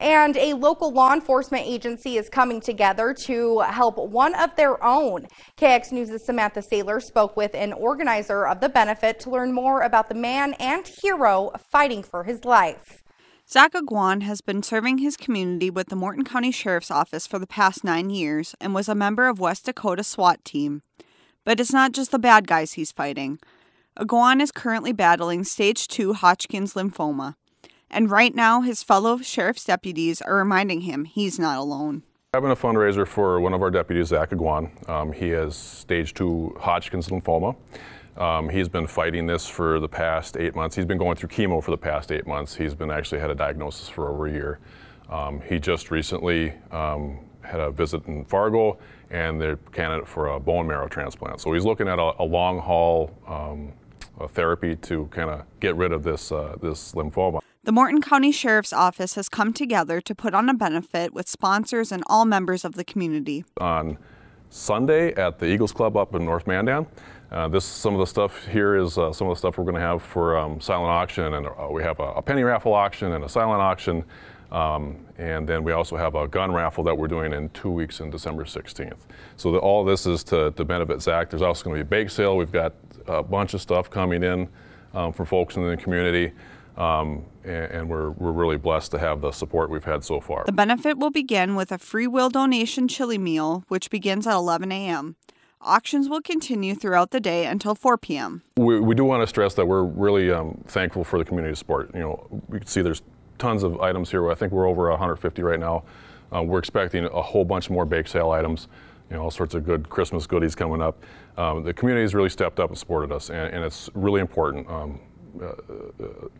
And a local law enforcement agency is coming together to help one of their own. KX News' Samantha Saylor spoke with an organizer of the benefit to learn more about the man and hero fighting for his life. Zach Aguan has been serving his community with the Morton County Sheriff's Office for the past nine years and was a member of West Dakota SWAT team. But it's not just the bad guys he's fighting. Aguan is currently battling stage 2 Hodgkin's lymphoma and right now his fellow sheriff's deputies are reminding him he's not alone. Having a fundraiser for one of our deputies, Zach Aguan. Um, he has stage two Hodgkin's lymphoma. Um, he's been fighting this for the past eight months. He's been going through chemo for the past eight months. He's been actually had a diagnosis for over a year. Um, he just recently um, had a visit in Fargo, and they're candidate for a bone marrow transplant. So he's looking at a, a long haul um, a therapy to kind of get rid of this uh, this lymphoma. The Morton County Sheriff's Office has come together to put on a benefit with sponsors and all members of the community. On Sunday at the Eagles Club up in North Mandan. Uh, this some of the stuff here is uh, some of the stuff we're going to have for um, silent auction, and uh, we have a, a, penny raffle auction and a silent auction, um, and then we also have a gun raffle that we're doing in two weeks in December 16th. So the, all this is to, to benefit Zach. There's also going to be a bake sale. We've got a bunch of stuff coming in um, from folks in the community. Um, and, and we're, we're really blessed to have the support we've had so far. The benefit will begin with a free will donation chili meal, which begins at 11 a.m. Auctions will continue throughout the day until 4 p.m. We, we do want to stress that we're really um, thankful for the community support. You know, we can see there's tons of items here. I think we're over 150 right now. Uh, we're expecting a whole bunch more bake sale items. You know, all sorts of good Christmas goodies coming up. Um, the community has really stepped up and supported us, and, and it's really important. Um, uh, uh,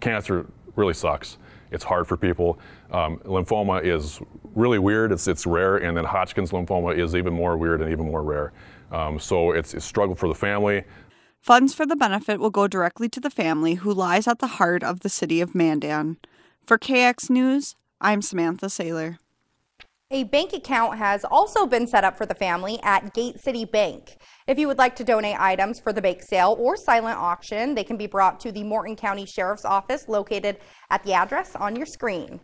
cancer really sucks. It's hard for people. Um, lymphoma is really weird. It's, it's rare, and then Hodgkin's lymphoma is even more weird and even more rare. Um, so it's a struggle for the family. Funds for the benefit will go directly to the family who lies at the heart of the city of Mandan. For KX News, I'm Samantha Saylor. A bank account has also been set up for the family at Gate City Bank. If you would like to donate items for the bake sale or silent auction, they can be brought to the Morton County Sheriff's Office located at the address on your screen.